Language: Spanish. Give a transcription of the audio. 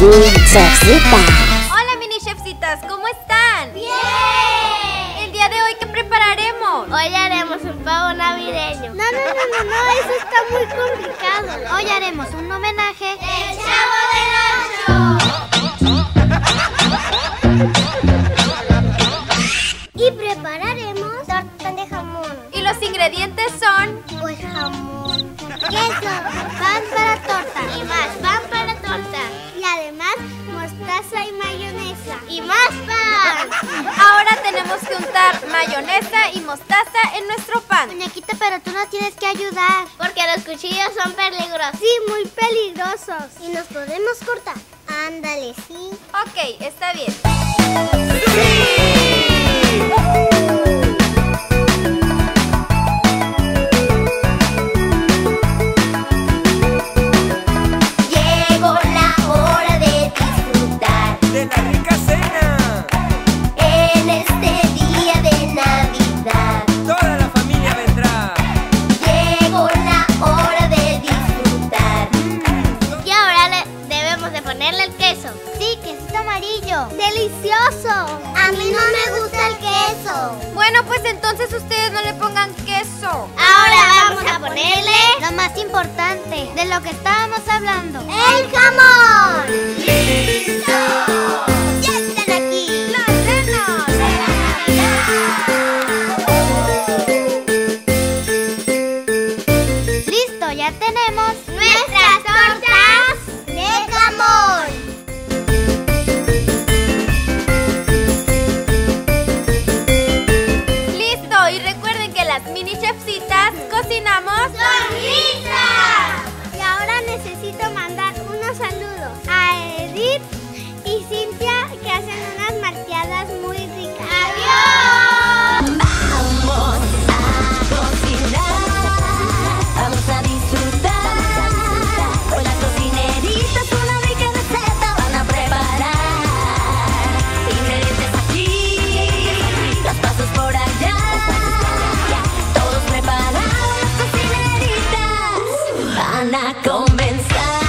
mini chefcitas. Hola mini chefcitas, ¿cómo están? ¡Bien! El día de hoy, ¿qué prepararemos? Hoy haremos un pavo navideño. No, no, no, no, no, eso está muy complicado. Hoy haremos un homenaje ¡El Chavo del Ocho! y prepararemos torta de jamón. Y los ingredientes son... Pues jamón, queso, pan para torta Y mayonesa y mostaza en nuestro pan. Muñequita, pero tú nos tienes que ayudar. Porque los cuchillos son peligrosos. Sí, muy peligrosos. Y nos podemos cortar. Ándale, sí. Ok, está bien. Sí, quesito amarillo. ¡Delicioso! A mí no me gusta el queso. Bueno, pues entonces ustedes no le pongan queso. Ahora vamos a ponerle Lo más importante, de lo que estábamos hablando. ¡El jamón! ¡Listo! ¡Ya están aquí! ¡La cena! Listo, ya tenemos a comenzar.